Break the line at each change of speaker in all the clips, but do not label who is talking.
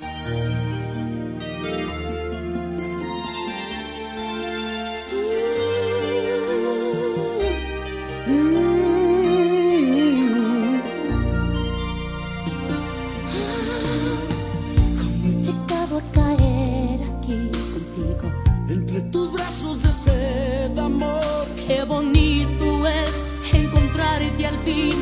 Cómo llegaba a caer aquí contigo,
entre tus brazos de seda, amor,
qué bonito es encontrarte al fin.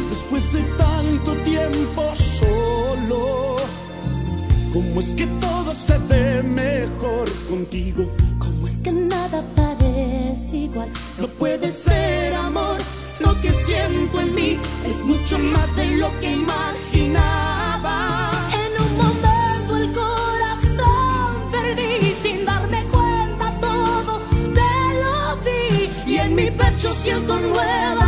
es que todo se ve mejor contigo?
¿Cómo es que nada parece igual? No puede ser amor, lo que siento en mí es mucho más de lo que imaginaba. En un momento el corazón perdí sin darme cuenta todo, te lo di y en mi pecho siento nueva.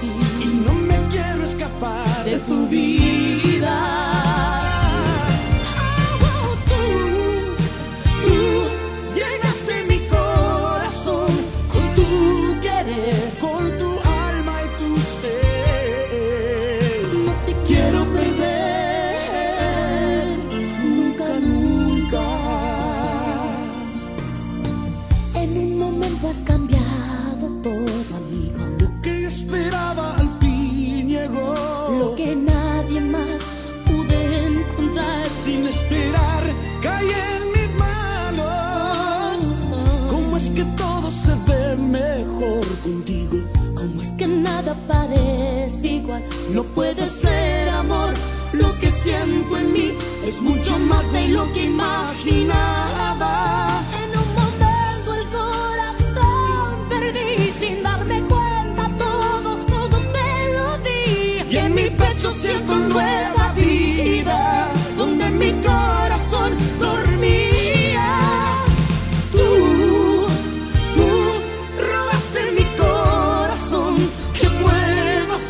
Y
no me quiero escapar de tu vida.
Tú,
tú llenaste mi corazón con tu querer, con tu alma y tu ser.
No te quiero perder, nunca, nunca. En un momento has cambiado todo.
contigo.
¿Cómo es que nada parece igual? No puede ser amor, lo que siento en mí es mucho más de lo que imagino.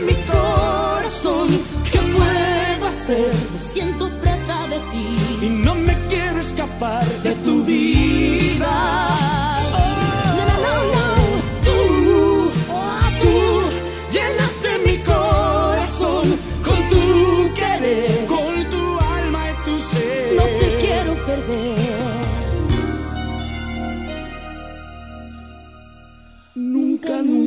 mi
corazón. ¿Qué puedo hacer? Me siento presa de ti y
no me quiero escapar de, tu vida.
Oh. No, no, no, no. Tú, tú
llenaste mi corazón con tu querer, con tu alma y tu ser. No te quiero
perder.
Nunca, nunca.